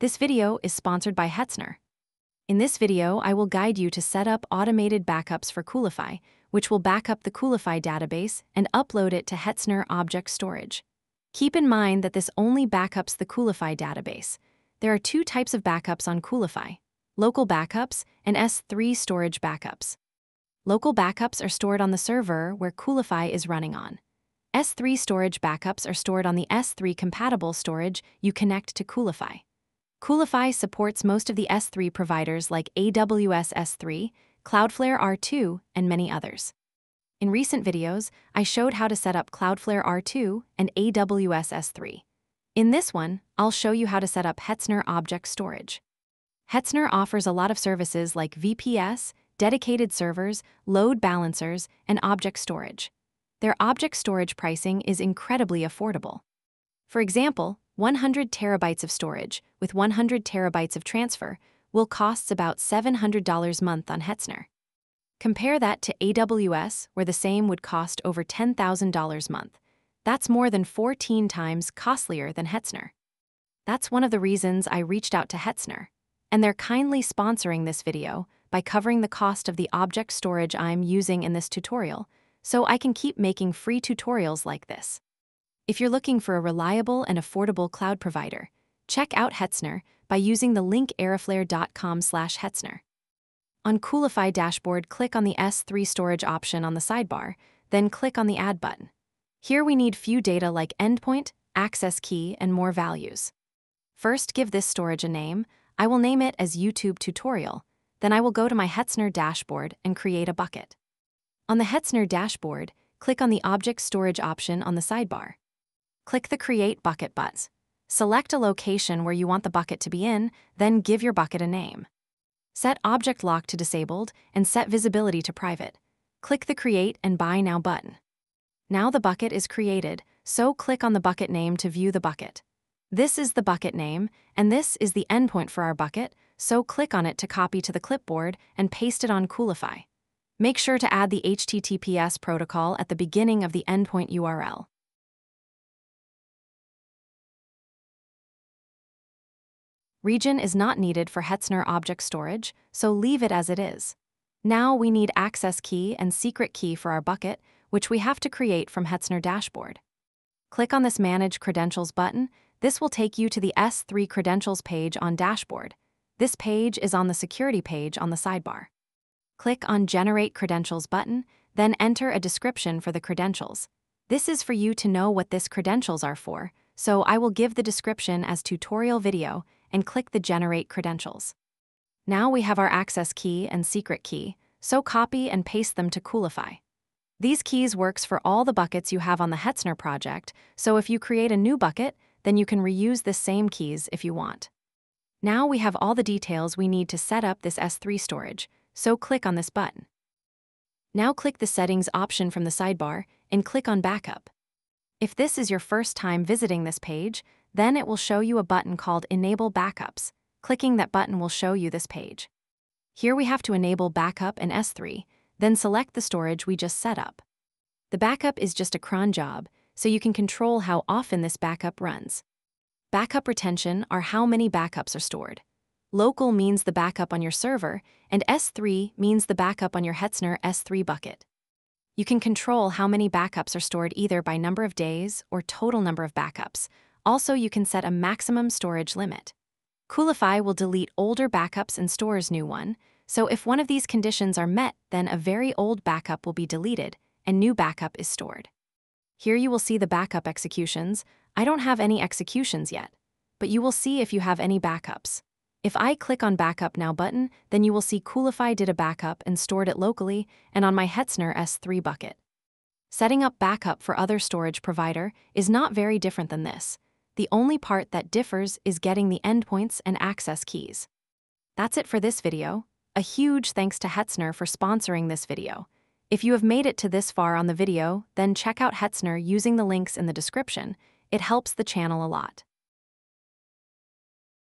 This video is sponsored by Hetzner. In this video, I will guide you to set up automated backups for Coolify, which will back up the Coolify database and upload it to Hetzner Object Storage. Keep in mind that this only backups the Coolify database. There are two types of backups on Coolify, local backups and S3 storage backups. Local backups are stored on the server where Coolify is running on. S3 storage backups are stored on the S3 compatible storage you connect to Coolify. Coolify supports most of the S3 providers like AWS S3, Cloudflare R2, and many others. In recent videos, I showed how to set up Cloudflare R2 and AWS S3. In this one, I'll show you how to set up Hetzner Object Storage. Hetzner offers a lot of services like VPS, dedicated servers, load balancers, and object storage. Their object storage pricing is incredibly affordable. For example, 100 terabytes of storage with 100 terabytes of transfer will cost about $700 a month on Hetzner. Compare that to AWS, where the same would cost over $10,000 a month. That's more than 14 times costlier than Hetzner. That's one of the reasons I reached out to Hetzner, and they're kindly sponsoring this video by covering the cost of the object storage I'm using in this tutorial, so I can keep making free tutorials like this. If you're looking for a reliable and affordable cloud provider, check out Hetzner by using the link airoflare.com slash Hetzner. On Coolify dashboard, click on the S3 storage option on the sidebar, then click on the Add button. Here we need few data like endpoint, access key, and more values. First, give this storage a name. I will name it as YouTube tutorial. Then I will go to my Hetzner dashboard and create a bucket. On the Hetzner dashboard, click on the Object Storage option on the sidebar. Click the Create Bucket button. Select a location where you want the bucket to be in, then give your bucket a name. Set Object Lock to Disabled and set Visibility to Private. Click the Create and Buy Now button. Now the bucket is created, so click on the bucket name to view the bucket. This is the bucket name, and this is the endpoint for our bucket, so click on it to copy to the clipboard and paste it on Coolify. Make sure to add the HTTPS protocol at the beginning of the endpoint URL. Region is not needed for Hetzner object storage, so leave it as it is. Now we need access key and secret key for our bucket, which we have to create from Hetzner dashboard. Click on this Manage Credentials button. This will take you to the S3 Credentials page on Dashboard. This page is on the Security page on the sidebar. Click on Generate Credentials button, then enter a description for the credentials. This is for you to know what this credentials are for, so I will give the description as tutorial video and click the Generate Credentials. Now we have our access key and secret key, so copy and paste them to Coolify. These keys works for all the buckets you have on the Hetzner project, so if you create a new bucket, then you can reuse the same keys if you want. Now we have all the details we need to set up this S3 storage, so click on this button. Now click the Settings option from the sidebar and click on Backup. If this is your first time visiting this page, then it will show you a button called Enable Backups. Clicking that button will show you this page. Here we have to enable Backup in S3, then select the storage we just set up. The backup is just a cron job, so you can control how often this backup runs. Backup retention are how many backups are stored. Local means the backup on your server, and S3 means the backup on your Hetzner S3 bucket. You can control how many backups are stored either by number of days or total number of backups. Also, you can set a maximum storage limit. Coolify will delete older backups and stores new one, so if one of these conditions are met, then a very old backup will be deleted and new backup is stored. Here you will see the backup executions, I don't have any executions yet, but you will see if you have any backups. If I click on Backup Now button, then you will see Coolify did a backup and stored it locally and on my Hetzner S3 bucket. Setting up backup for other storage provider is not very different than this. The only part that differs is getting the endpoints and access keys. That's it for this video. A huge thanks to Hetzner for sponsoring this video. If you have made it to this far on the video, then check out Hetzner using the links in the description it helps the channel a lot.